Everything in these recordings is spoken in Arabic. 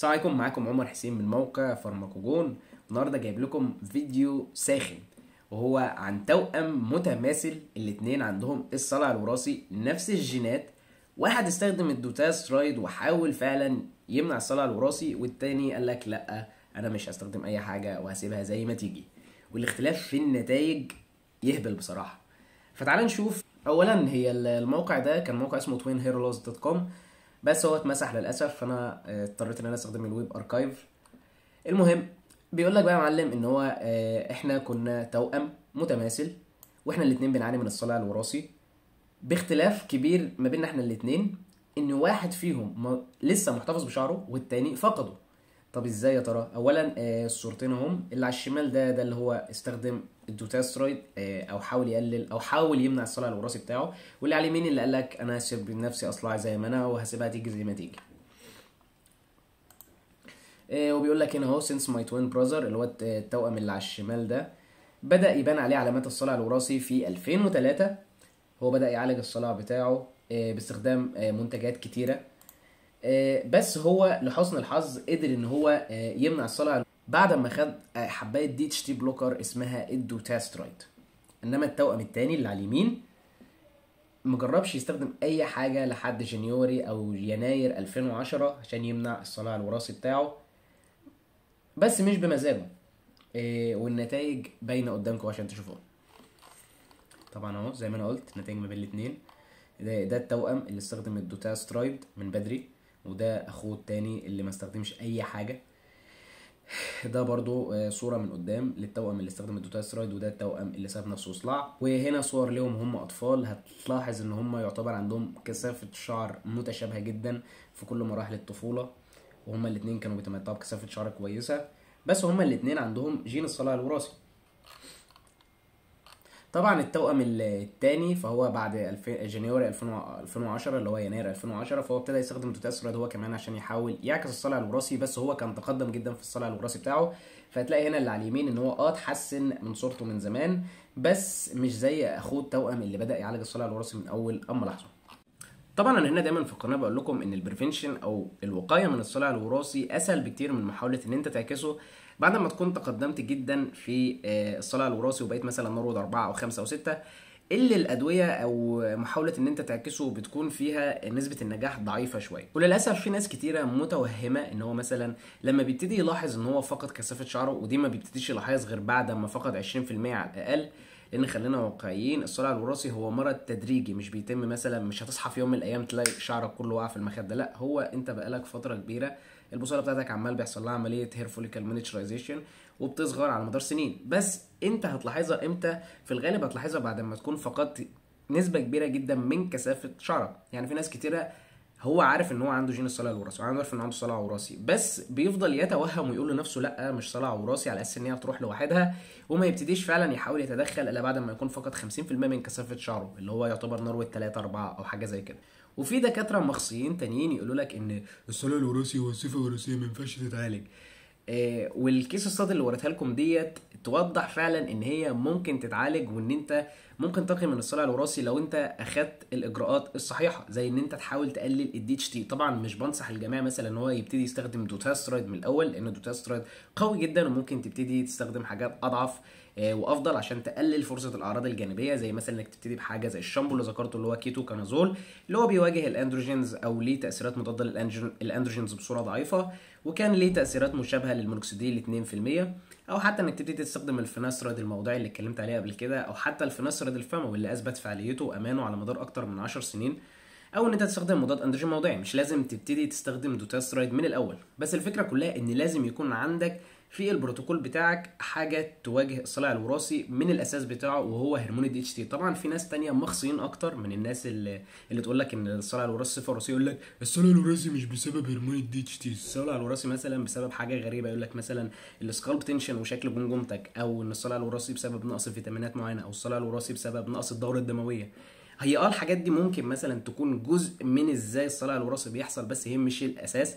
السلام عليكم معاكم عمر حسين من موقع فارماكوجون. النهارده جايب لكم فيديو ساخن وهو عن توأم متماثل الاتنين عندهم الصلع الوراثي نفس الجينات. واحد استخدم ال dutasteride وحاول فعلا يمنع الصلع الوراثي والتاني قال لك لأ أنا مش هستخدم أي حاجة وهسيبها زي ما تيجي. والاختلاف في النتائج يهبل بصراحة. فتعال نشوف. اولا هي الموقع ده كان موقع اسمه twinheroes.com بس هو اتمسح للأسف فأنا آه، اضطريت إن أنا أستخدم ال Web Archive المهم بيقول لك بقى يا معلم إن هو آه، إحنا كنا توأم متماثل وإحنا الاتنين بنعاني من الصلع الوراثي. باختلاف كبير ما بيننا إحنا الاتنين إن واحد فيهم لسه محتفظ بشعره والتاني فقده. طب إزاي يا ترى؟ اولا آه، الصورتين اهم اللي على الشمال ده ده اللي هو استخدم ال dutasteride آه، أو حاول يقلل أو حاول يمنع الصلع الوراثي بتاعه. واللي على اليمين اللي قال لك أنا هسيب نفسي أصلع زي ما أنا وهسيبها تيجي زي ما تيجي. آه، وبيقول لك هنا أهو since my twin brother اللي هو الت- التوأم اللي على الشمال ده بدأ يبان عليه علامات الصلع الوراثي في 2003 هو بدأ يعالج الصلع بتاعه باستخدام منتجات كتيرة. آه، بس هو لحسن الحظ قدر إن هو آه، يمنع الصلع بعد ما خد آه، حباية DHT blocker اسمها ال dutasteride إنما التوأم التاني اللي على اليمين مجربش يستخدم أي حاجة لحد جنيوري أو يناير 2010 عشان يمنع الصلع الوراثي بتاعه. بس مش بمزاجه والنتائج باينة قدامكم عشان تشوفوها. طبعا أهو زي ما أنا قلت نتائج ما بين الاثنين ده, ده التوأم اللي استخدم الدوتاسترويد من بدري. وده أخوه التاني اللي ما استخدمش أي حاجة. ده برضو آه، صورة من قدام للتوأم اللي استخدم ال dutasteride وده التوأم اللي ساب نفسه صلع وهنا صور ليهم هم أطفال. هتلاحظ إن هم يعتبر عندهم كثافة شعر متشابهة جدا في كل مراحل الطفولة. وهما الاتنين كانوا بيتمتعوا بكثافة شعر كويسة. بس هما الاتنين عندهم جين الصلع الوراثي. طبعا التوأم الثاني فهو بعد 2000 January 2000 2010 اللي هو يناير 2010 فهو ابتدى يستخدم ال dutasteride هو كمان عشان يحاول يعكس الصلع الوراثي بس هو كان تقدم جدا في الصلع الوراثي بتاعه. فهتلاقي هنا اللي على اليمين إن هو آه اتحسن من صورته من زمان بس مش زي أخوه التوأم اللي بدأ يعالج الصلع الوراثي من أول أما لحظة. طبعا أنا هنا دايما في القناة بقول لكم إن البريفنشن أو الوقاية من الصلع الوراثي أسهل بكتير من محاولة إن أنت تعكسه بعد ما تكون تقدمت جدا في آه، الصلع الوراثي وبقيت مثلا نروض أربعة أو خمسة أو ستة اللي الأدوية أو محاولة إن أنت تعكسه بتكون فيها نسبة النجاح ضعيفة شوية. وللأسف في ناس كتيرة متوهمة إن هو مثلا لما بيبتدي يلاحظ إن هو فقد كثافة شعره ودي ما بيبتديش يلاحظ غير بعد ما فقد 20% على الأقل لأن خلينا واقعيين الصلع الوراثي هو مرض تدريجي مش بيتم مثلا مش هتصحى في يوم من الأيام تلاقي شعرك كله واقع في المخدة. لا هو أنت بقالك فترة كبيرة البصيله بتاعتك عمال بيحصل لها عملية hair follicle miniaturization وبتصغر على مدار سنين. بس انت هتلاحظها إمتى؟ في الغالب هتلاحظها بعد ما تكون فقدت نسبة كبيرة جدا من كثافة شعرك. يعني في ناس كتيرة هو عارف إن هو عنده جين الصلع الوراثي وعارف إن عنده صلع وراثي بس بيفضل يتوهم ويقول لنفسه لأ مش صلع وراثي على أساس إن هي هتروح لوحدها وما يبتديش فعلا يحاول يتدخل إلا بعد ما يكون فقد 50% من كثافة شعره اللي هو يعتبر نروه 3 4 أو حاجة زي كده. وفي دكاترة مخصيين تانيين يقولوا لك إن الصلع الوراثي صفه وراثية ما ينفعش تتعالج. والكيس الصاد اللي وريتها لكم ديت توضح فعلا إن هي ممكن تتعالج وإن أنت ممكن تقي من الصلع الوراثي لو أنت أخدت الإجراءات الصحيحة زي إن أنت تحاول تقلل ال DHT طبعا مش بنصح الجميع مثلا إن هو يبتدي يستخدم dutasteride من الأول لأن ال dutasteride قوي جدا وممكن تبتدي تستخدم حاجات أضعف آه، وأفضل عشان تقلل فرصة الأعراض الجانبية زي مثلا إنك تبتدي بحاجة زي الشامبو اللي ذكرته اللي هو كيتو كانازول اللي هو بيواجه ال androgens أو ليه تأثيرات مضادة ال androgens بصورة ضعيفة وكان ليه تأثيرات مشابهة للمونوكسيديل 2% أو حتى إنك تبتدي تستخدم ال finasteride الموضعي اللي اتكلمت عليه قبل كده أو حتى ال finasteride الفموي اللي أثبت فعاليته وأمانه على مدار أكتر من 10 سنين أو إن أنت تستخدم مضاد أندروجين موضعي مش لازم تبتدي تستخدم dutasteride من الأول. بس الفكرة كلها إن لازم يكون عندك في البروتوكول بتاعك حاجة تواجه الصلع الوراثي من الأساس بتاعه وهو هرمون ال DHT طبعا في ناس تانية مخصيين أكتر من الناس اللي, اللي تقول لك إن الصلع الوراثي صفه وراثيه يقول لك الصلع الوراثي مش بسبب هرمون ال DHT الصلع الوراثي مثلا بسبب حاجة غريبة يقول لك مثلا ال scalp tension وشكل جمجمتك أو إن الصلع الوراثي بسبب نقص فيتامينات معينة أو الصلع الوراثي بسبب نقص الدورة الدموية. هي آه الحاجات دي ممكن مثلا تكون جزء من إزاي الصلع الوراثي بيحصل بس هي مش الأساس.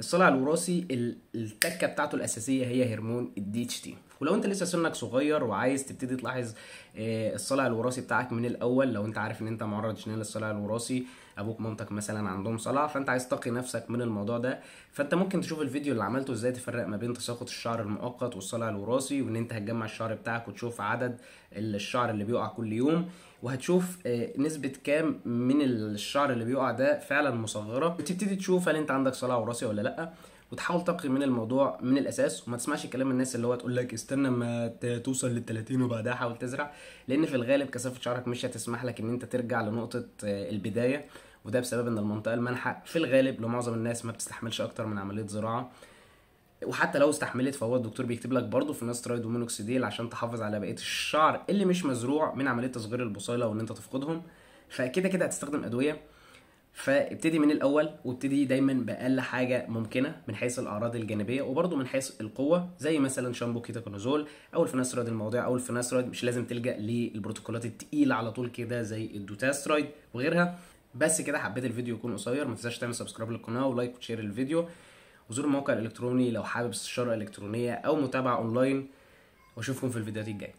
الصلع الوراثي ال- التكة بتاعته الأساسية هي هرمون ال DHT ولو أنت لسه سنك صغير وعايز تبتدي تلاحظ آه، الصلع الوراثي بتاعك من الأول لو أنت عارف إن أنت معرض جينيا للصلع الوراثي أبوك مامتك مثلا عندهم صلع فأنت عايز تقي نفسك من الموضوع ده. فأنت ممكن تشوف الفيديو اللي عملته إزاي تفرق ما بين تساقط الشعر المؤقت والصلع الوراثي وإن أنت هتجمع الشعر بتاعك وتشوف عدد الشعر اللي بيقع كل يوم. وهتشوف آه، نسبة كام من الشعر اللي بيقع ده فعلا مصغرة. وتبتدي تشوف هل أنت عندك صلع وراثي ولا لأ. وتحاول تقي من الموضوع من الأساس. وما تسمعش كلام الناس اللي هو تقول لك استنى ما توصل لل 30 وبعدها حاول تزرع. لأن في الغالب كثافة شعرك مش هتسمح لك إن أنت ترجع لنقطة آه، البداية. وده بسبب إن المنطقة المانحة في الغالب لمعظم الناس ما بتستحملش أكتر من عملية زراعة. وحتى لو استحملت فهو الدكتور بيكتب لك برضه finasteride و minoxidil عشان تحافظ على بقية الشعر اللي مش مزروع من عملية تصغير البصيله وإن أنت تفقدهم. فكده كده هتستخدم أدوية. فابتدي من الأول وابتدي دايما بأقل حاجة ممكنة من حيث الأعراض الجانبية وبرده من حيث القوة زي مثلا شامبو كيتاكونازول. أو ال finasteride الموضعي أو ال finasteride مش لازم تلجأ للبروتوكولات التقيلة على طول كده زي ال dutasteride وغيرها. بس كده حبيت الفيديو يكون قصير ما تنساش تعمل subscribe للقناة و like و share الفيديو. وزور الموقع الإلكتروني لو حابب استشارة إلكترونية أو متابعة اونلاين وأشوفكم في الفيديوهات الجاية.